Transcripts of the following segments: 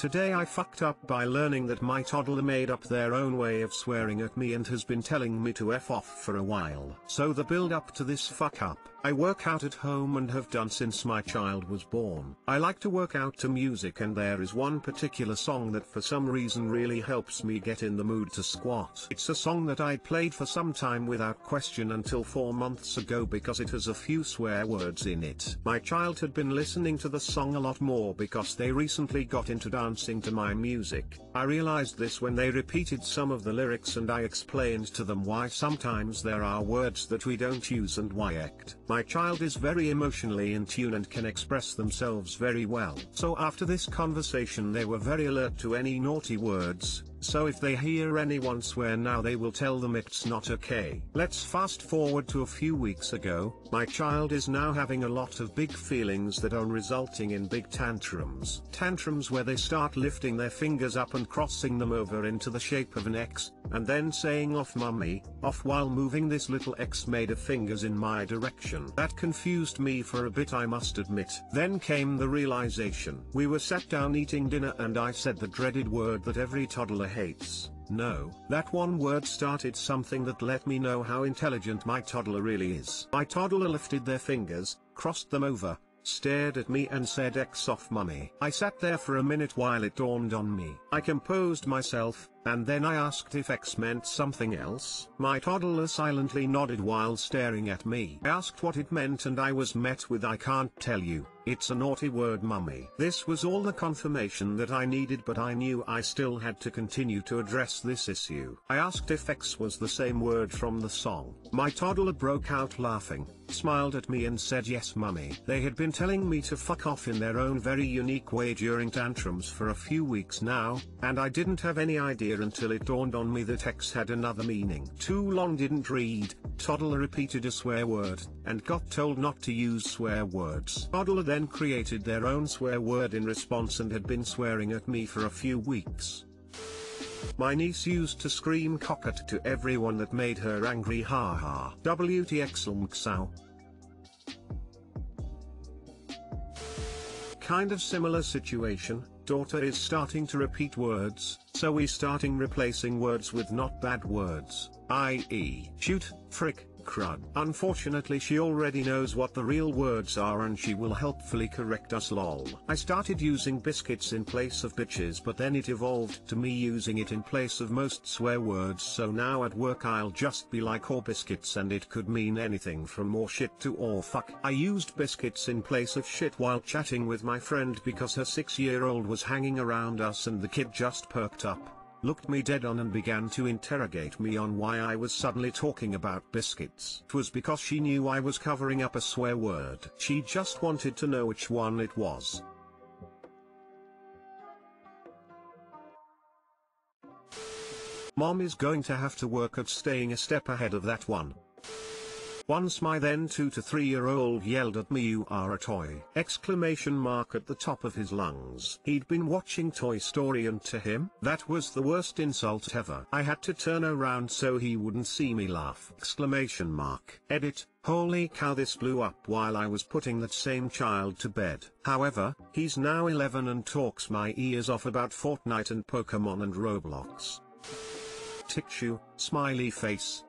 Today I fucked up by learning that my toddler made up their own way of swearing at me and has been telling me to F off for a while. So the build up to this fuck up, I work out at home and have done since my child was born. I like to work out to music and there is one particular song that for some reason really helps me get in the mood to squat. It's a song that I played for some time without question until 4 months ago because it has a few swear words in it. My child had been listening to the song a lot more because they recently got into dancing to my music. I realized this when they repeated some of the lyrics and I explained to them why sometimes there are words that we don't use and why act. My child is very emotionally in tune and can express themselves very well. So after this conversation they were very alert to any naughty words, so if they hear anyone swear now they will tell them it's not okay. Let's fast forward to a few weeks ago, my child is now having a lot of big feelings that are resulting in big tantrums. Tantrums where they start lifting their fingers up and crossing them over into the shape of an X, and then saying off mummy, off while moving this little X made of fingers in my direction. That confused me for a bit I must admit. Then came the realization. We were sat down eating dinner and I said the dreaded word that every toddler hates. No, that one word started something that let me know how intelligent my toddler really is. My toddler lifted their fingers, crossed them over, stared at me and said X off mummy. I sat there for a minute while it dawned on me. I composed myself, and then I asked if X meant something else. My toddler silently nodded while staring at me. I asked what it meant and I was met with I can't tell you, it's a naughty word mummy. This was all the confirmation that I needed but I knew I still had to continue to address this issue. I asked if X was the same word from the song. My toddler broke out laughing, smiled at me and said yes mummy. They had been telling me to fuck off in their own very unique way during tantrums for a few weeks now, and I didn't have any idea until it dawned on me that X had another meaning. Too long didn't read, toddler repeated a swear word, and got told not to use swear words. Toddler then created their own swear word in response and had been swearing at me for a few weeks. My niece used to scream cockert to everyone that made her angry ha ha. WTX Kind of similar situation, daughter is starting to repeat words, so we starting replacing words with not bad words, i.e. shoot, frick, crud. Unfortunately she already knows what the real words are and she will helpfully correct us lol. I started using biscuits in place of bitches but then it evolved to me using it in place of most swear words so now at work I'll just be like or biscuits and it could mean anything from more shit to or fuck. I used biscuits in place of shit while chatting with my friend because her 6 year old was hanging around us and the kid just perked up looked me dead on and began to interrogate me on why I was suddenly talking about biscuits. It was because she knew I was covering up a swear word. She just wanted to know which one it was. Mom is going to have to work at staying a step ahead of that one. Once my then 2 to 3 year old yelled at me you are a toy! Exclamation mark at the top of his lungs. He'd been watching Toy Story and to him, that was the worst insult ever. I had to turn around so he wouldn't see me laugh! Exclamation mark. Edit, holy cow this blew up while I was putting that same child to bed. However, he's now 11 and talks my ears off about Fortnite and Pokemon and Roblox. Tissue, smiley face,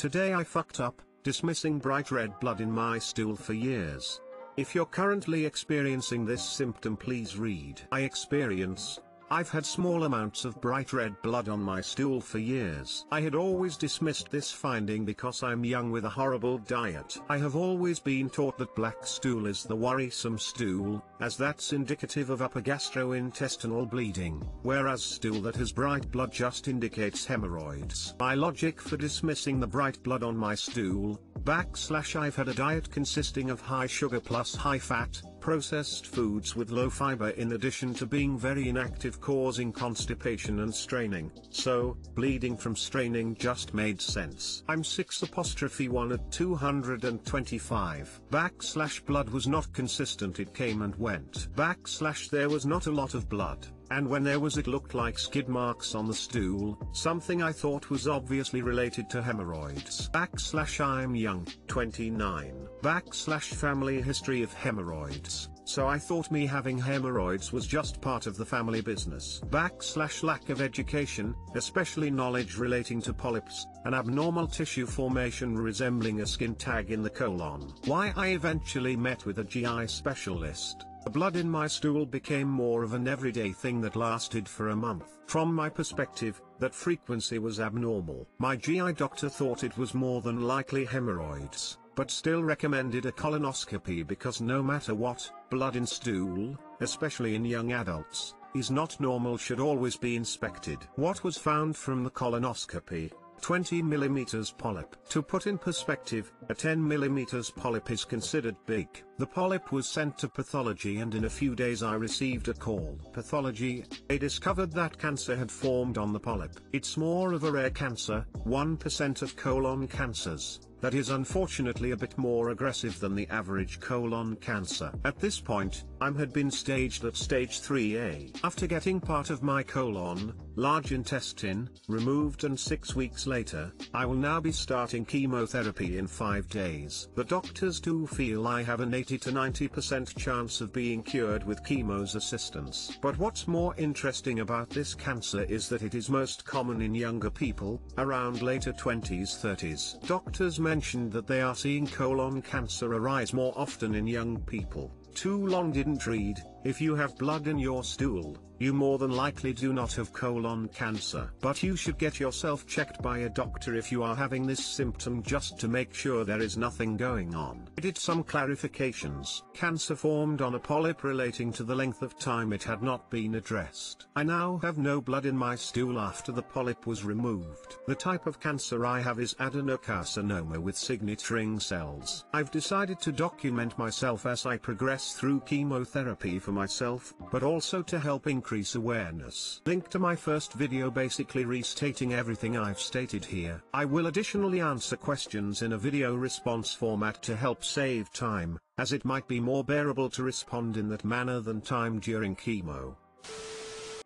Today I fucked up, dismissing bright red blood in my stool for years. If you're currently experiencing this symptom please read. I experience, I've had small amounts of bright red blood on my stool for years. I had always dismissed this finding because I'm young with a horrible diet. I have always been taught that black stool is the worrisome stool, as that's indicative of upper gastrointestinal bleeding, whereas stool that has bright blood just indicates hemorrhoids. My logic for dismissing the bright blood on my stool, backslash I've had a diet consisting of high sugar plus high fat, processed foods with low fiber in addition to being very inactive causing constipation and straining, so, bleeding from straining just made sense. I'm 6 apostrophe 1 at 225. Backslash blood was not consistent it came and went. Backslash there was not a lot of blood and when there was it looked like skid marks on the stool, something I thought was obviously related to hemorrhoids. Backslash I'm young, 29. Backslash family history of hemorrhoids. so I thought me having hemorrhoids was just part of the family business. Backslash lack of education, especially knowledge relating to polyps, an abnormal tissue formation resembling a skin tag in the colon. Why I eventually met with a GI specialist. The blood in my stool became more of an everyday thing that lasted for a month. From my perspective, that frequency was abnormal. My GI doctor thought it was more than likely hemorrhoids, but still recommended a colonoscopy because no matter what, blood in stool, especially in young adults, is not normal should always be inspected. What was found from the colonoscopy, 20 mm polyp. To put in perspective, a 10 mm polyp is considered big. The polyp was sent to pathology and in a few days I received a call. Pathology, they discovered that cancer had formed on the polyp. It's more of a rare cancer, 1% of colon cancers that is unfortunately a bit more aggressive than the average colon cancer. At this point, I'm had been staged at stage 3A. After getting part of my colon, large intestine, removed and six weeks later, I will now be starting chemotherapy in five days. The doctors do feel I have an 80 to 90% chance of being cured with chemo's assistance. But what's more interesting about this cancer is that it is most common in younger people, around later 20s 30s. Doctors mentioned that they are seeing colon cancer arise more often in young people. Too long didn't read, if you have blood in your stool, you more than likely do not have colon cancer. But you should get yourself checked by a doctor if you are having this symptom just to make sure there is nothing going on. I did some clarifications. Cancer formed on a polyp relating to the length of time it had not been addressed. I now have no blood in my stool after the polyp was removed. The type of cancer I have is adenocarcinoma with signet ring cells. I've decided to document myself as I progress through chemotherapy for myself, but also to help increase awareness. Link to my first video basically restating everything I've stated here. I will additionally answer questions in a video response format to help save time, as it might be more bearable to respond in that manner than time during chemo.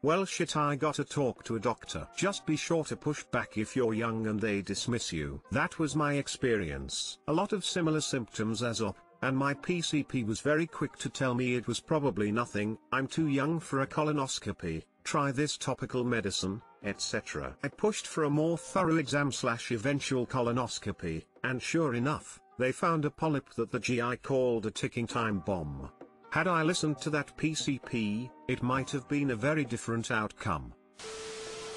Well shit I gotta talk to a doctor. Just be sure to push back if you're young and they dismiss you. That was my experience. A lot of similar symptoms as op, and my PCP was very quick to tell me it was probably nothing, I'm too young for a colonoscopy, try this topical medicine, etc. I pushed for a more thorough exam slash eventual colonoscopy, and sure enough, they found a polyp that the GI called a ticking time bomb. Had I listened to that PCP, it might have been a very different outcome.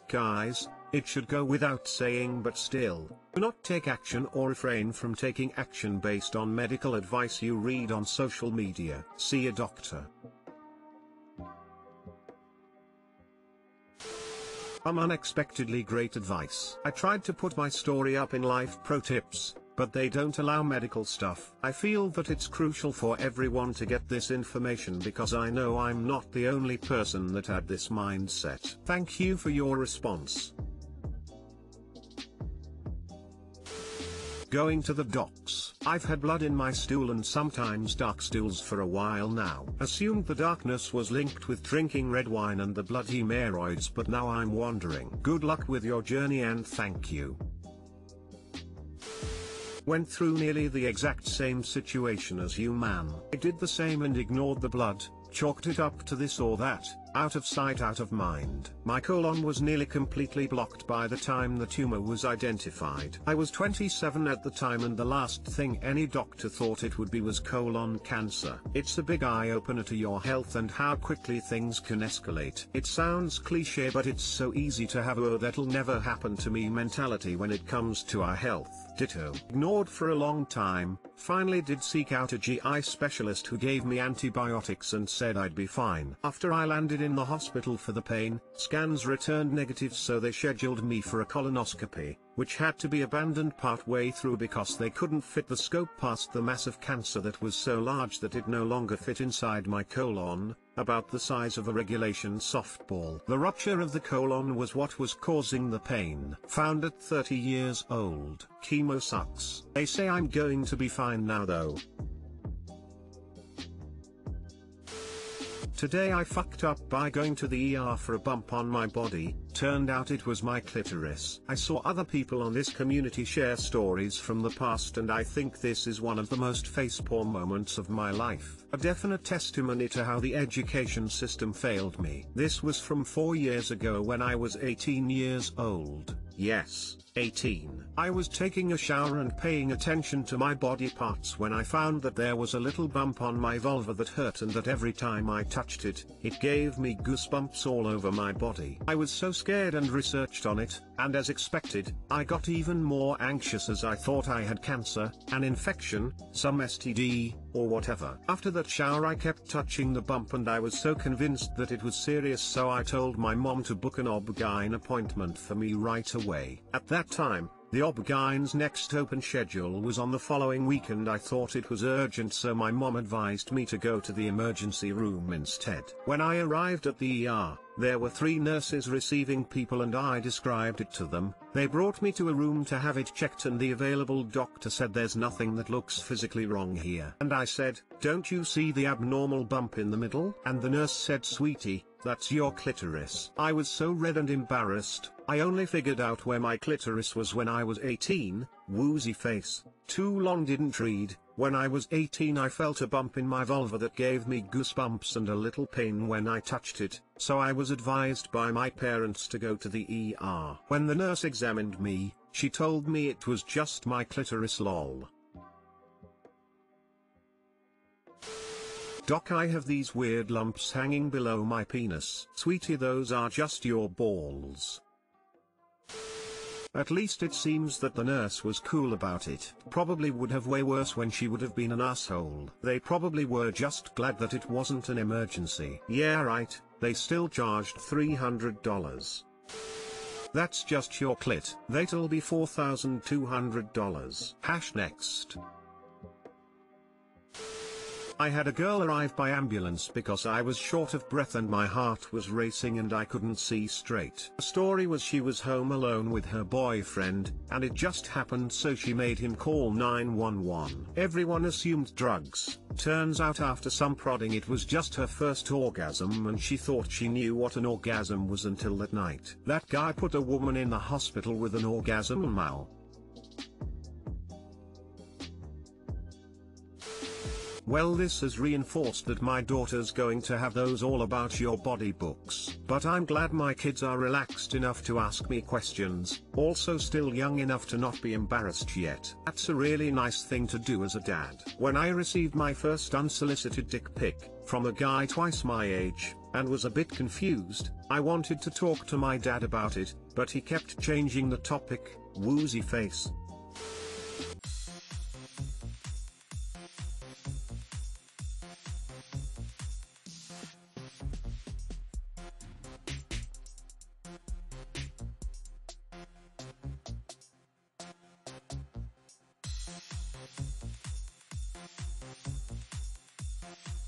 Guys, it should go without saying but still, do not take action or refrain from taking action based on medical advice you read on social media. See a doctor. Um unexpectedly great advice. I tried to put my story up in life pro tips, but they don't allow medical stuff. I feel that it's crucial for everyone to get this information because I know I'm not the only person that had this mindset. Thank you for your response. Going to the docs. I've had blood in my stool and sometimes dark stools for a while now. Assumed the darkness was linked with drinking red wine and the bloody hemorrhoids but now I'm wondering. Good luck with your journey and thank you. Went through nearly the exact same situation as you man. I did the same and ignored the blood, chalked it up to this or that, out of sight out of mind. My colon was nearly completely blocked by the time the tumor was identified. I was 27 at the time and the last thing any doctor thought it would be was colon cancer. It's a big eye-opener to your health and how quickly things can escalate. It sounds cliche but it's so easy to have a oh that'll never happen to me mentality when it comes to our health. Ditto. Ignored for a long time, finally did seek out a GI specialist who gave me antibiotics and said I'd be fine. After I landed in the hospital for the pain, scans returned negative so they scheduled me for a colonoscopy, which had to be abandoned partway through because they couldn't fit the scope past the mass of cancer that was so large that it no longer fit inside my colon, about the size of a regulation softball. The rupture of the colon was what was causing the pain. Found at 30 years old. Chemo sucks. They say I'm going to be fine now though. Today I fucked up by going to the ER for a bump on my body, turned out it was my clitoris. I saw other people on this community share stories from the past and I think this is one of the most facepalm moments of my life. A definite testimony to how the education system failed me. This was from 4 years ago when I was 18 years old. Yes, 18. I was taking a shower and paying attention to my body parts when I found that there was a little bump on my vulva that hurt and that every time I touched it, it gave me goosebumps all over my body. I was so scared and researched on it, and as expected, I got even more anxious as I thought I had cancer, an infection, some STD, or whatever. After that shower I kept touching the bump and I was so convinced that it was serious so I told my mom to book an OB-GYN appointment for me right away. At that time, the OB-GYN's next open schedule was on the following week and I thought it was urgent so my mom advised me to go to the emergency room instead. When I arrived at the ER, there were three nurses receiving people and I described it to them, they brought me to a room to have it checked and the available doctor said there's nothing that looks physically wrong here. And I said, don't you see the abnormal bump in the middle? And the nurse said sweetie, that's your clitoris. I was so red and embarrassed, I only figured out where my clitoris was when I was 18, woozy face, too long didn't read, when I was 18 I felt a bump in my vulva that gave me goosebumps and a little pain when I touched it, so I was advised by my parents to go to the ER. When the nurse examined me, she told me it was just my clitoris lol. Doc I have these weird lumps hanging below my penis. Sweetie those are just your balls. At least it seems that the nurse was cool about it. Probably would have way worse when she would have been an asshole. They probably were just glad that it wasn't an emergency. Yeah right, they still charged $300. That's just your clit. That'll be $4,200. Hash next. I had a girl arrive by ambulance because I was short of breath and my heart was racing and I couldn't see straight. The story was she was home alone with her boyfriend, and it just happened so she made him call 911. Everyone assumed drugs. Turns out after some prodding it was just her first orgasm and she thought she knew what an orgasm was until that night. That guy put a woman in the hospital with an orgasm mal. Well this has reinforced that my daughter's going to have those all about your body books. But I'm glad my kids are relaxed enough to ask me questions, also still young enough to not be embarrassed yet. That's a really nice thing to do as a dad. When I received my first unsolicited dick pic, from a guy twice my age, and was a bit confused, I wanted to talk to my dad about it, but he kept changing the topic, woozy face,